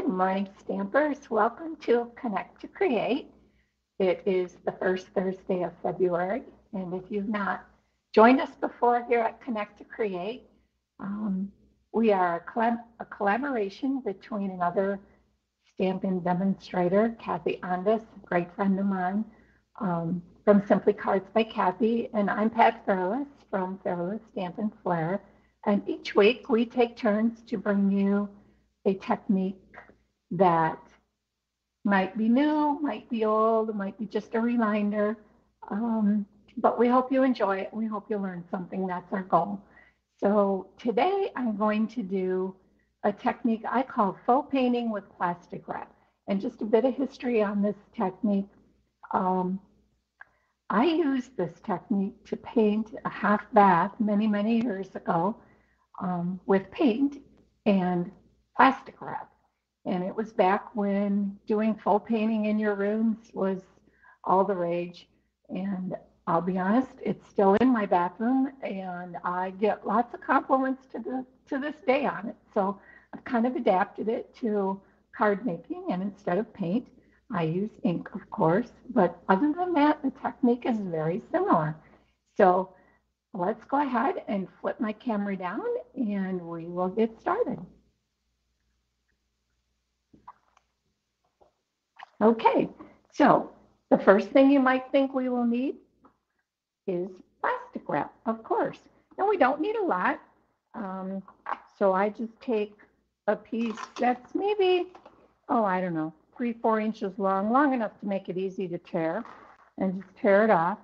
Good morning, Stampers. Welcome to Connect to Create. It is the first Thursday of February, and if you've not joined us before here at Connect to Create, um, we are a, collab- a collaboration between another stamping demonstrator, Kathi Ondus, a great friend of mine, um, from Simply Kards by Kathi, and I'm Pat Fairless from Fairless Stampin' Flair. And each week we take turns to bring you a technique that might be new, might be old, might be just a reminder. Um, but we hope you enjoy it. We hope you learn something. That's our goal. So today I'm going to do a technique I call faux painting with plastic wrap. And just a bit of history on this technique. Um, I used this technique to paint a half bath many, many years ago um, with paint and plastic wrap. And it was back when doing faux painting in your rooms was all the rage. And I'll be honest, it's still in my bathroom and I get lots of compliments to the to this day on it. So I've kind of adapted it to card making and instead of paint, I use ink, of course. But other than that, the technique is very similar. So let's go ahead and flip my camera down and we will get started. Okay, so the first thing you might think we will need is plastic wrap, of course. Now we don't need a lot, um, so I just take a piece that's maybe, oh, I don't know, three, four inches long, long enough to make it easy to tear, and just tear it off,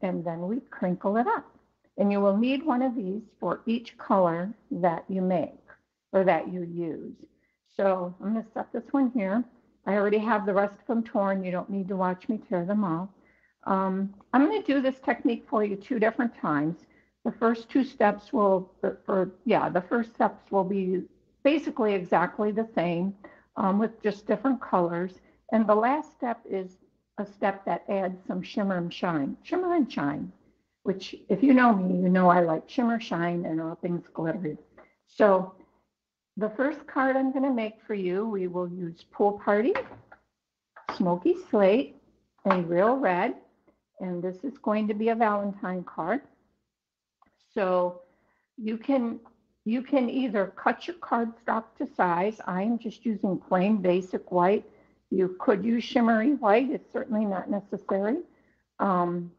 and then we crinkle it up. And you will need one of these for each color that you make or that you use. So I'm going to set this one here. I already have the rest of them torn. You don't need to watch me tear them off. Um, I'm going to do this technique for you two different times. The first two steps will, for yeah, the first steps will be basically exactly the same um, with just different colors. And the last step is a step that adds some shimmer and shine, shimmer and shine, which if you know me, you know I like shimmer, shine, and all things glittery. So the first card I'm going to make for you, we will use Pool Party, Smoky Slate, and Real Red. And this is going to be a Valentine card. So you can you can either cut your cardstock to size. I am just using plain basic white. You could use shimmery white. It's certainly not necessary. Um,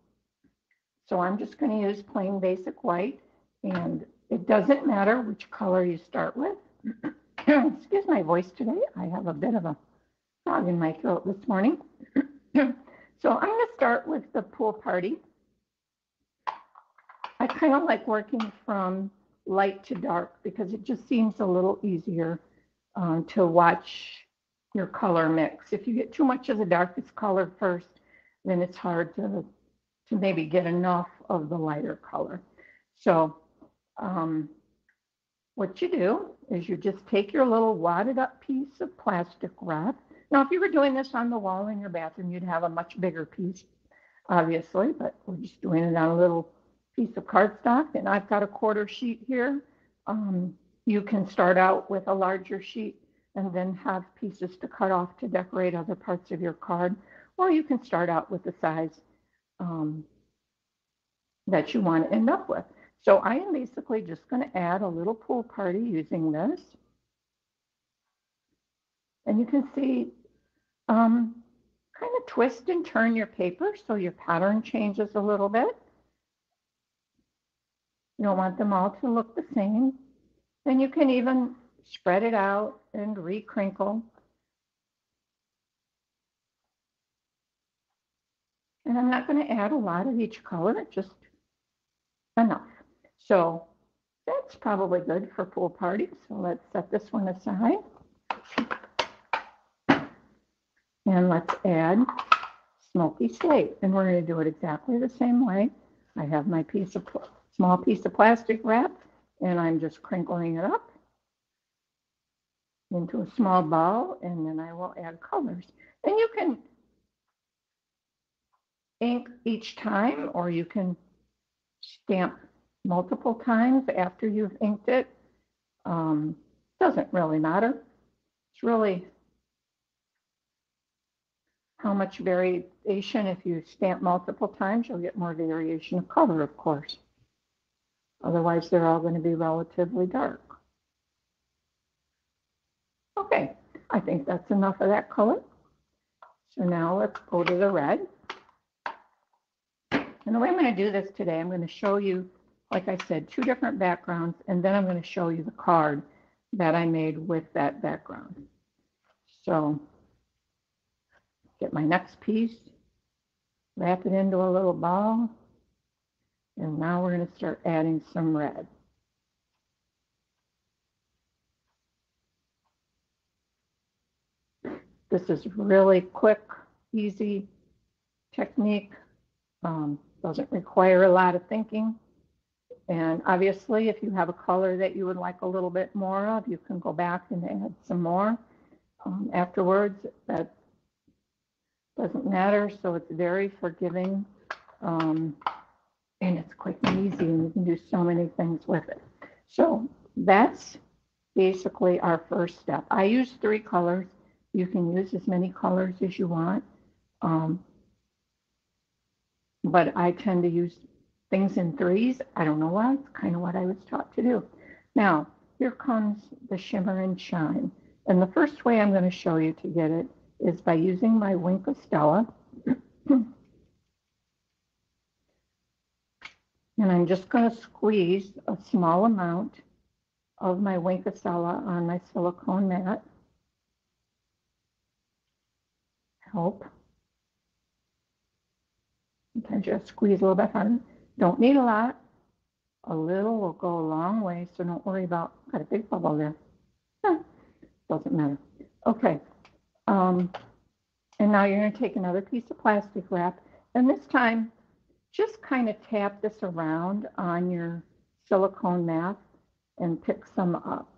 so I'm just going to use plain basic white. And it doesn't matter which color you start with. Excuse my voice today. I have a bit of a frog in my throat this morning. so I'm going to start with the pool party. I kind of like working from light to dark because it just seems a little easier um, to watch your color mix. If you get too much of the darkest color first, then it's hard to, to maybe get enough of the lighter color. So um, what you do is you just take your little wadded up piece of plastic wrap. Now, if you were doing this on the wall in your bathroom, you'd have a much bigger piece, obviously, but we're just doing it on a little piece of cardstock. And I've got a quarter sheet here. Um, you can start out with a larger sheet and then have pieces to cut off to decorate other parts of your card. Or you can start out with the size um, that you want to end up with. So I am basically just going to add a little pool party using this. And you can see um, kind of twist and turn your paper so your pattern changes a little bit. You don't want them all to look the same. Then you can even spread it out and recrinkle. And I'm not going to add a lot of each color, just enough. So that's probably good for pool parties. So let's set this one aside. And let's add smoky slate. And we're going to do it exactly the same way. I have my piece of small piece of plastic wrap and I'm just crinkling it up into a small ball and then I will add colors. And you can ink each time or you can stamp multiple times after you've inked it. Um, doesn't really matter. It's really how much variation. If you stamp multiple times, you'll get more variation of color, of course. Otherwise, they're all going to be relatively dark. Okay, I think that's enough of that color. So now let's go to the red. And the way I'm going to do this today, I'm going to show you, like I said, two different backgrounds, and then I'm going to show you the card that I made with that background. So get my next piece, wrap it into a little ball, and now we're going to start adding some red. This is really quick, easy technique. Um, doesn't require a lot of thinking. And obviously, if you have a color that you would like a little bit more of, you can go back and add some more um, afterwards. That doesn't matter. So it's very forgiving. Um, and it's quick and easy, and you can do so many things with it. So that's basically our first step. I use three colors. You can use as many colors as you want. Um, but I tend to use things in threes. I don't know why. It's kind of what I was taught to do. Now, here comes the shimmer and shine. And the first way I'm going to show you to get it is by using my Wink of Stella. and I'm just going to squeeze a small amount of my Wink of Stella on my silicone mat. Help. You can just squeeze a little bit harder. Don't need a lot. A little will go a long way, so don't worry about, got a big bubble there. Huh, doesn't matter. Okay. Um, and now you're going to take another piece of plastic wrap, and this time just kind of tap this around on your silicone mat and pick some up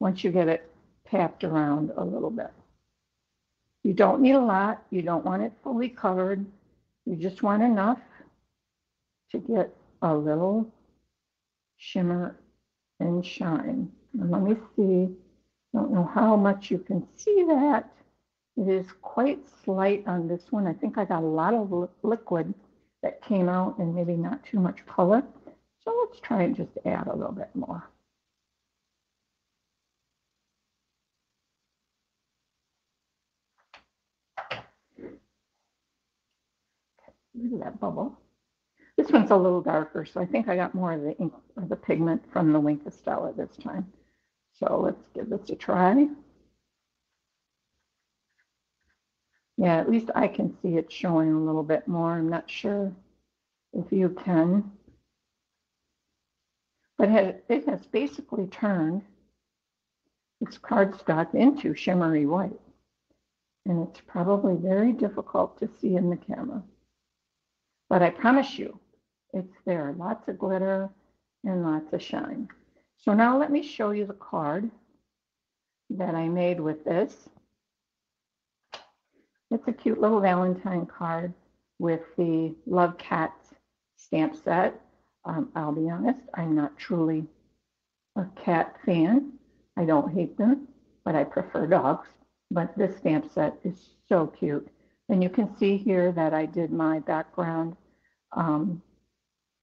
once you get it tapped around a little bit. You don't need a lot. You don't want it fully covered. You just want enough to get a little shimmer and shine. And let me see, don't know how much you can see that. It is quite slight on this one. I think I got a lot of li liquid that came out and maybe not too much color. So let's try and just add a little bit more. Look at that bubble. This one's a little darker, so I think I got more of the ink or the pigment from the Wink Stella this time. So let's give this a try. Yeah, at least I can see it showing a little bit more. I'm not sure if you can. But it has basically turned its cardstock into shimmery white. And it's probably very difficult to see in the camera. But I promise you, it's there. Lots of glitter and lots of shine. So now let me show you the card that I made with this. It's a cute little Valentine card with the Love Cats stamp set. Um, I'll be honest, I'm not truly a cat fan. I don't hate them, but I prefer dogs. But this stamp set is so cute. And you can see here that I did my background um,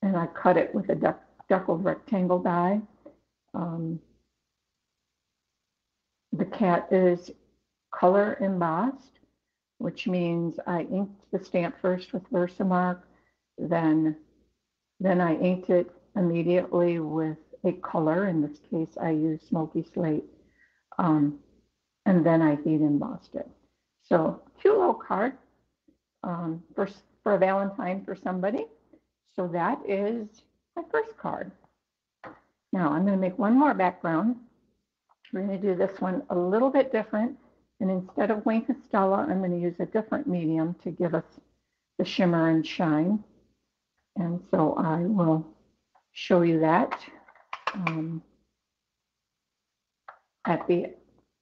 and I cut it with a duck, deckled rectangle die. Um, the cat is color embossed, which means I inked the stamp first with Versamark, then, then I inked it immediately with a color. In this case, I used Smoky Slate, um, and then I heat embossed it. So cute little card um, for, for a Valentine for somebody. So that is my first card. Now I'm going to make one more background. We're going to do this one a little bit different. And instead of Wink of Stella, I'm going to use a different medium to give us the shimmer and shine. And so I will show you that um, at the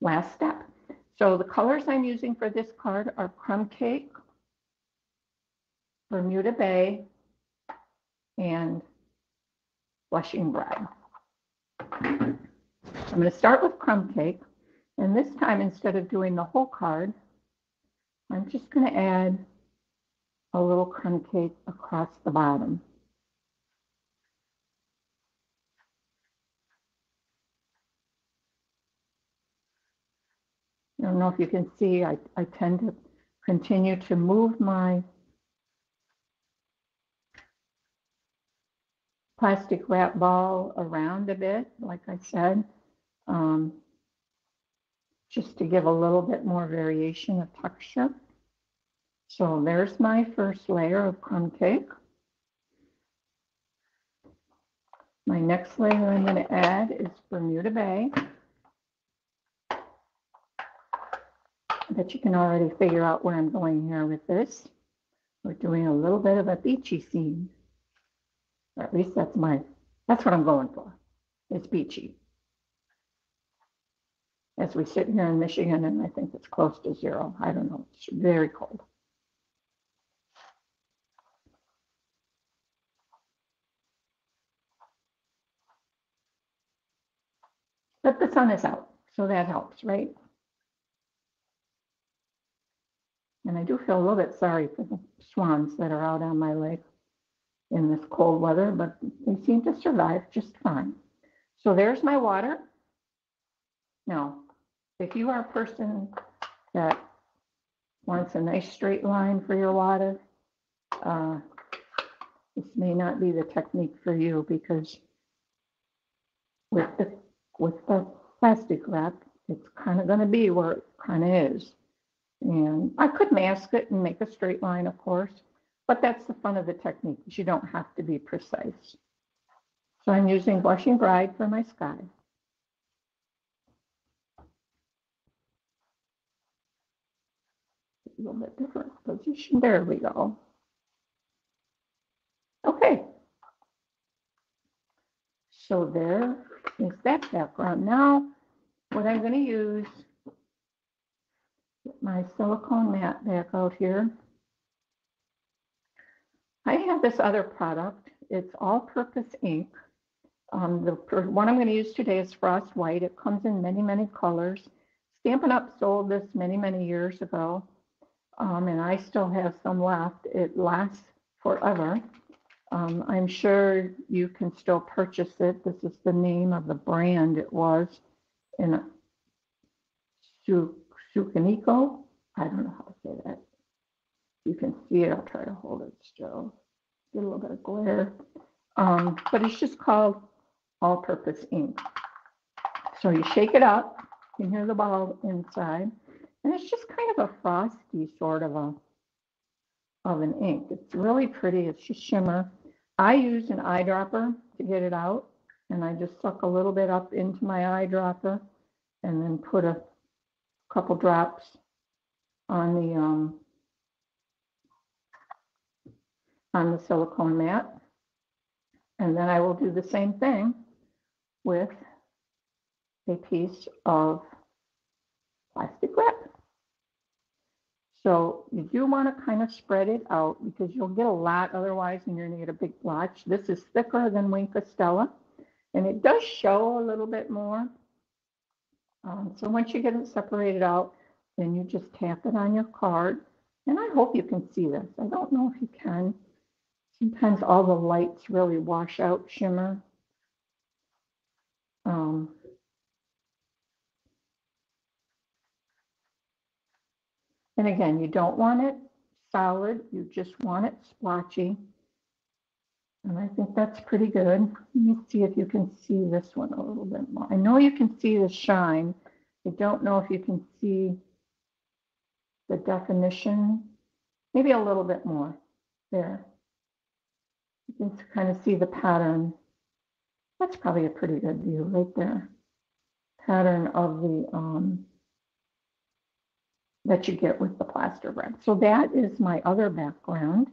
last step. So the colors I'm using for this card are Crumb Cake, Bermuda Bay, and Blushing Bride. I'm going to start with crumb cake. And this time, instead of doing the whole card, I'm just going to add a little crumb cake across the bottom. I don't know if you can see, I, I tend to continue to move my plastic wrap ball around a bit, like I said, um, just to give a little bit more variation of texture. So there's my first layer of crumb cake. My next layer I'm going to add is Bermuda Bay. Bet you can already figure out where I'm going here with this. We're doing a little bit of a beachy scene. At least that's my, that's what I'm going for. It's beachy. As we sit here in Michigan, and I think it's close to zero. I don't know. It's very cold. But the sun is out, so that helps, right? And I do feel a little bit sorry for the swans that are out on my lake in this cold weather, but they seem to survive just fine. So there's my water. Now, if you are a person that wants a nice straight line for your water, uh, this may not be the technique for you because with the with the plastic wrap, it's kind of going to be where it kind of is. And I could mask it and make a straight line, of course, but that's the fun of the technique, is you don't have to be precise. So I'm using Blushing Bride for my sky. A little bit different position. There we go. Okay. So there is that background. Now, what I'm going to use, get my silicone mat back out here. I have this other product. It's all-purpose ink. Um, the one I'm going to use today is Frost White. It comes in many, many colors. Stampin' Up! sold this many, many years ago, um, and I still have some left. It lasts forever. Um, I'm sure you can still purchase it. This is the name of the brand it was in Su Sukaniko. I don't know how to say that. You can see it. I'll try to hold it still. Get a little bit of glare. Um, but it's just called all-purpose ink. So you shake it up. You can hear the ball inside. And it's just kind of a frosty sort of a of an ink. It's really pretty. It's just shimmer. I use an eyedropper to get it out, and I just suck a little bit up into my eyedropper and then put a couple drops on the um, on the silicone mat. And then I will do the same thing with a piece of plastic wrap. So you do want to kind of spread it out because you'll get a lot otherwise and you're going to get a big blotch. This is thicker than Wink of Stella and it does show a little bit more. Um, so once you get it separated out, then you just tap it on your card. And I hope you can see this. I don't know if you can. Sometimes all the lights really wash out shimmer. Um, And again, you don't want it solid, you just want it splotchy. And I think that's pretty good. Let me see if you can see this one a little bit more. I know you can see the shine. I don't know if you can see the definition. Maybe a little bit more there. You can kind of see the pattern. That's probably a pretty good view right there. Pattern of the um, that you get with the plaster wrap. So that is my other background.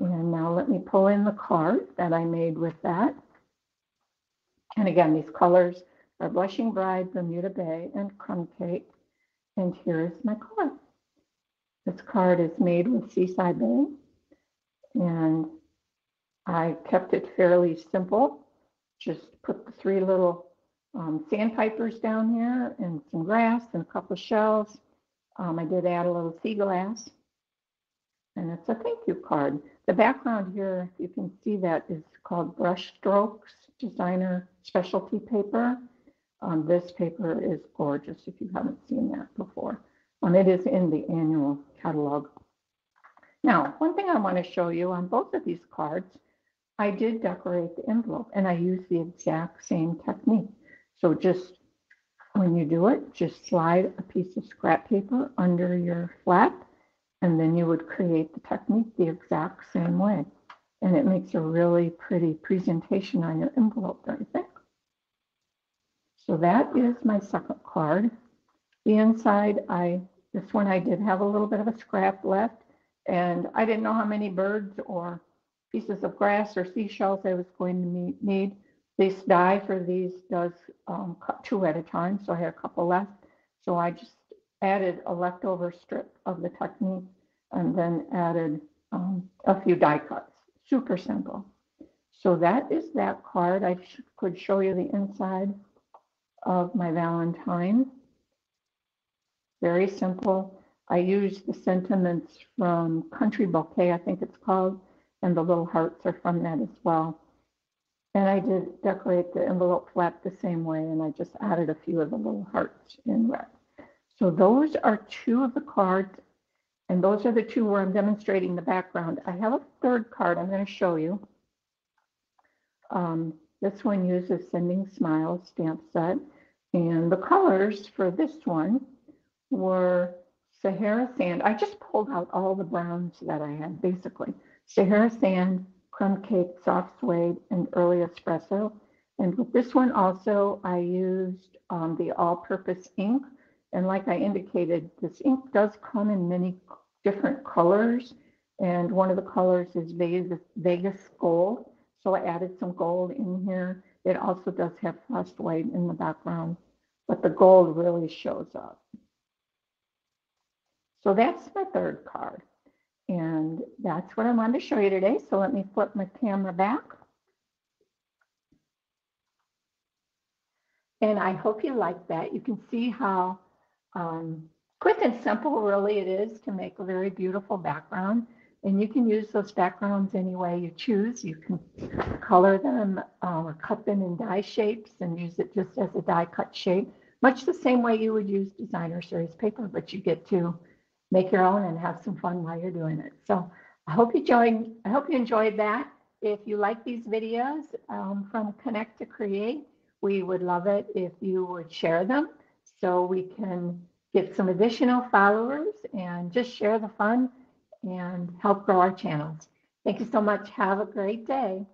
And now let me pull in the card that I made with that. And again, these colors are Blushing Bride, Bermuda Bay, and Crumb Cake. And here is my card. This card is made with Seaside Bay. And I kept it fairly simple. Just put the three little um, sandpipers down here and some grass and a couple of shells. Um, I did add a little sea glass. And it's a thank you card. The background here, you can see that is called Brush Strokes Designer Specialty Paper. Um, this paper is gorgeous if you haven't seen that before. Um, it is in the annual catalog. Now, one thing I want to show you on both of these cards, I did decorate the envelope and I used the exact same technique. So just when you do it, just slide a piece of scrap paper under your flap and then you would create the technique the exact same way. And it makes a really pretty presentation on your envelope, don't you think? So that is my second card. The inside, I this one I did have a little bit of a scrap left, and I didn't know how many birds or pieces of grass or seashells I was going to need. This die for these does um, cut two at a time, so I had a couple left. So I just added a leftover strip of the technique and then added um, a few die cuts. Super simple. So that is that card. I sh could show you the inside of my Valentine. Very simple. I used the sentiments from Country Bouquet, I think it's called, and the little hearts are from that as well. And I did decorate the envelope flap the same way, and I just added a few of the little hearts in red. So those are two of the cards, and those are the two where I'm demonstrating the background. I have a third card I'm going to show you. Um, this one uses Sending Smiles stamp set, and the colors for this one were Sahara Sand. I just pulled out all the browns that I had, basically. Sahara Sand, Crumb Cake, Soft Suede, and Early Espresso. And with this one also, I used um, the all-purpose ink. And like I indicated, this ink does come in many different colors. And one of the colors is Vegas, Vegas gold. So I added some gold in here. It also does have frost white in the background, but the gold really shows up. So that's my third card. And that's what I wanted to show you today. So let me flip my camera back. And I hope you like that. You can see how um, quick and simple really it is to make a very beautiful background. And you can use those backgrounds any way you choose. You can color them uh, or cut them in die shapes and use it just as a die cut shape, much the same way you would use designer series paper, but you get to make your own and have some fun while you're doing it. So I hope you joined, I hope you enjoyed that. If you like these videos um, from Connect to Create, we would love it if you would share them so we can get some additional followers and just share the fun and help grow our channels. Thank you so much. Have a great day.